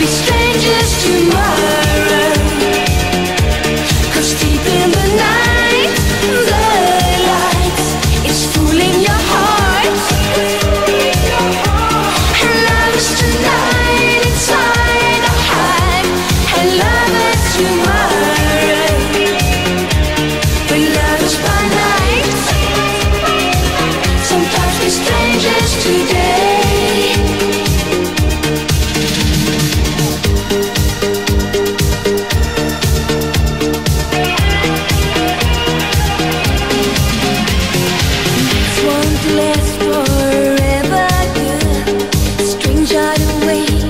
be strangers to my forever good. Strings are the way.